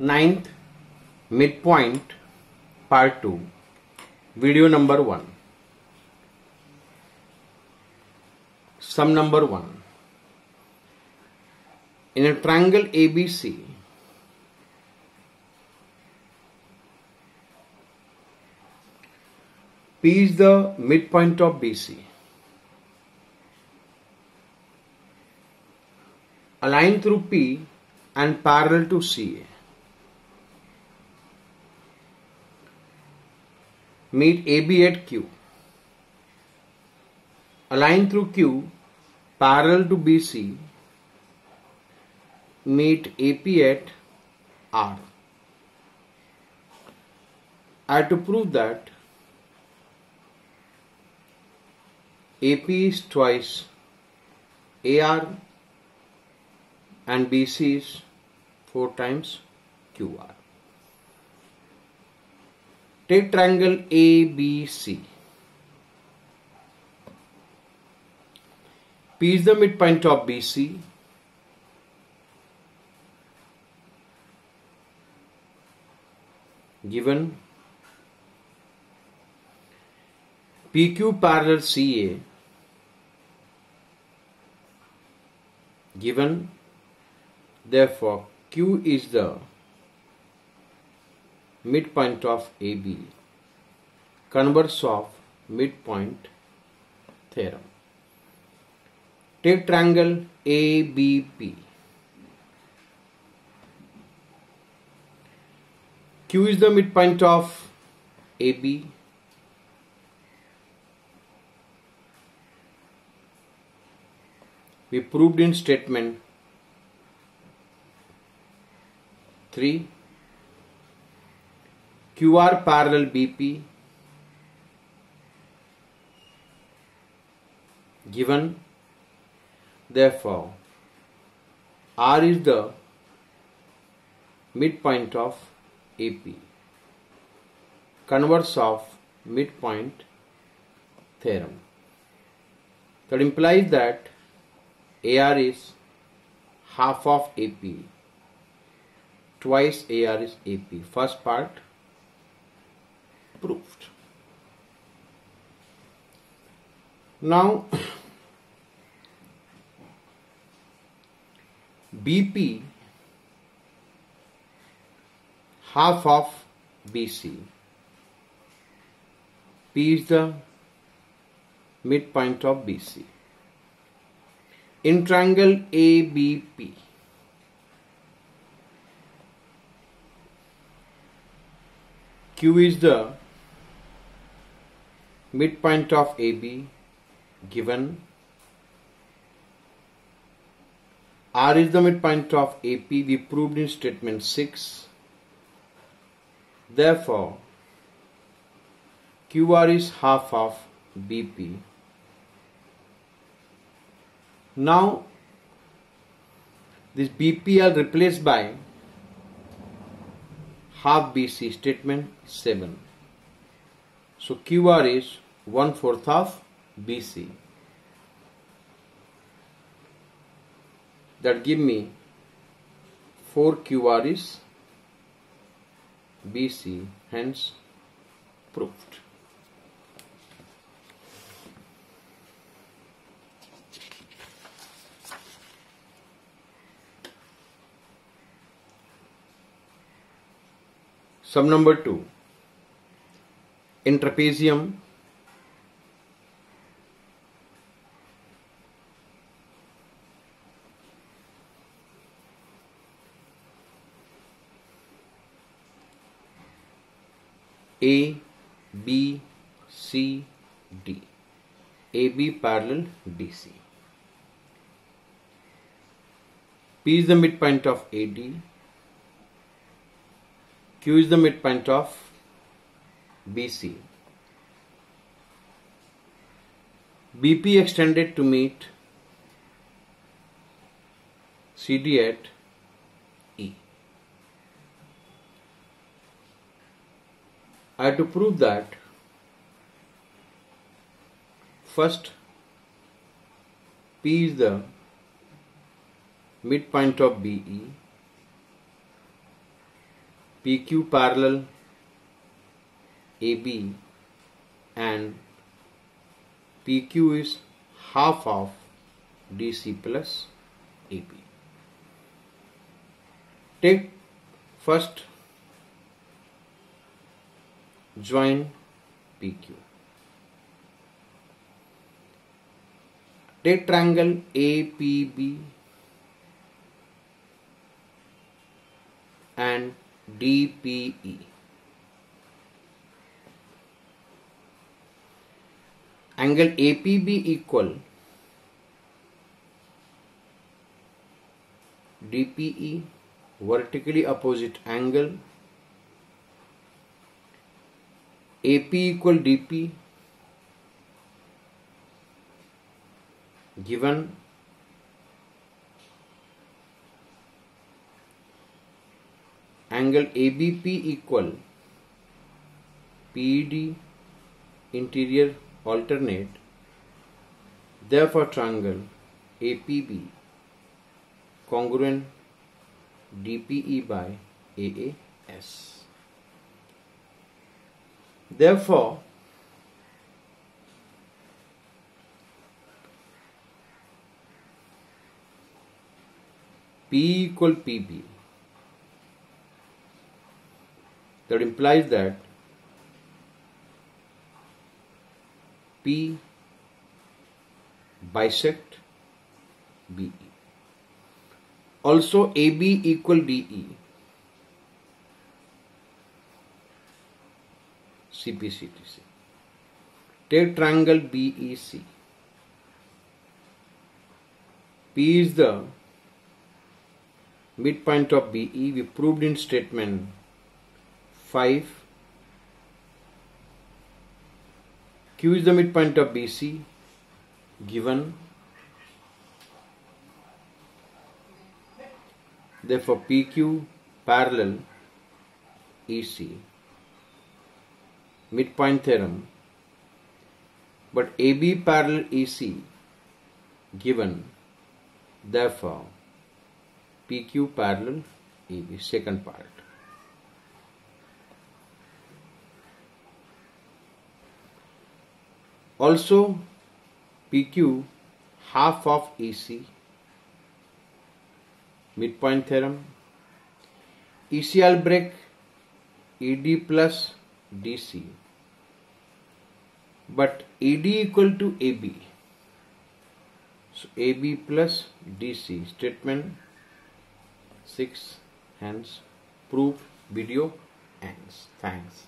ninth midpoint part 2 video number 1 sum number 1 in a triangle ABC P is the midpoint of BC a line through P and parallel to CA meet AB at Q. A line through Q parallel to BC meet AP at R. I have to prove that AP is twice AR and BC is 4 times QR. Take triangle ABC. P is the midpoint of BC. Given PQ parallel CA. Given therefore Q is the midpoint of AB. Converse of midpoint theorem. Take triangle ABP. Q is the midpoint of AB. We proved in statement 3 QR parallel BP given. Therefore R is the midpoint of AP converse of midpoint theorem. That implies that AR is half of AP twice AR is AP first part proved. Now, BP half of BC. P is the midpoint of BC. In triangle ABP, Q is the midpoint of AB given. R is the midpoint of AP we proved in statement 6 therefore QR is half of BP now this BP are replaced by half BC statement 7 so QR is one fourth of BC. That give me 4 QR is BC, hence proved. Sum number 2 in trapezium A B C D. AB parallel DC P is the midpoint of AD Q is the midpoint of BC. BP extended to meet CD at E. I have to prove that first P is the midpoint of BE PQ parallel AB and PQ is half of DC plus AB. Take first join PQ. Take triangle APB and DPE. Angle APB equal DPE vertically opposite angle AP equal DP given angle ABP equal PED interior alternate therefore triangle APB congruent DPE by AAS. Therefore, P equal PB. That implies that P bisect BE. Also AB equal DE. CPCTC. Take triangle BEC. P is the midpoint of BE. We proved in statement 5. Q is the midpoint of BC given. Therefore, PQ parallel EC midpoint theorem. But AB parallel EC given. Therefore PQ parallel EB second part also PQ half of EC midpoint theorem. ECL break ED plus DC but ED equal to AB so AB plus DC statement 6 hence proof video ends thanks